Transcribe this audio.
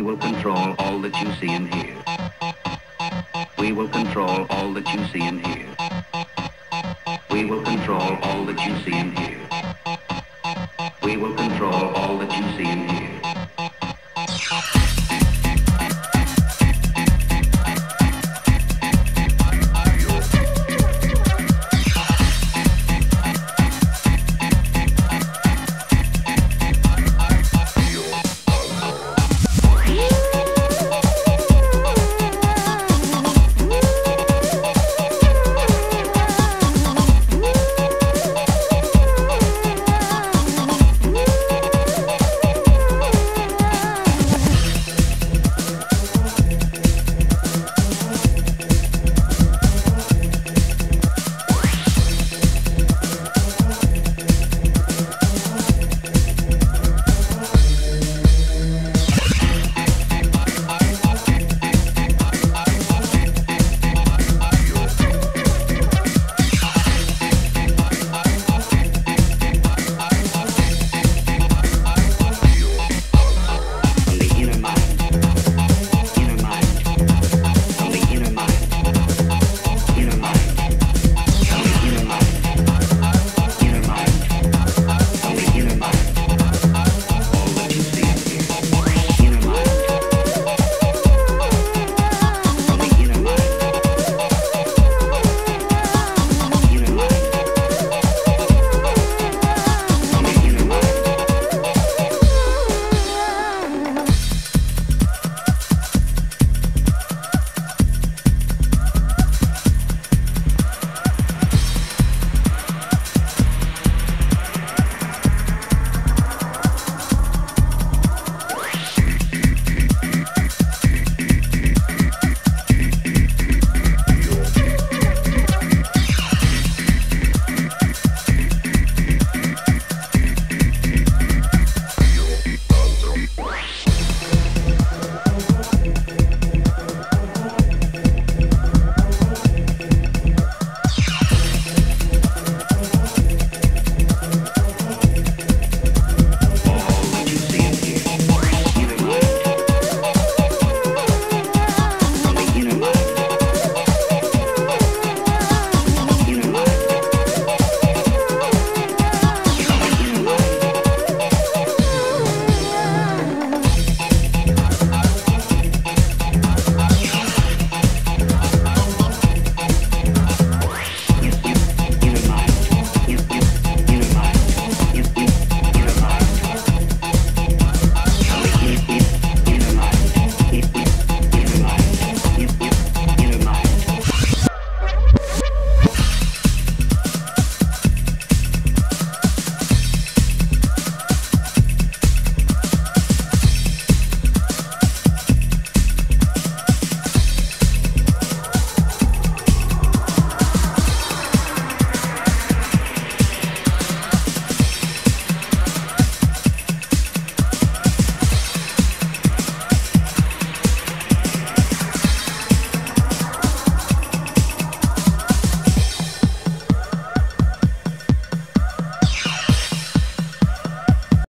We will control all that you see and hear. We will control all that you see and hear. We will control all that you see and hear. We will control all that you see and hear.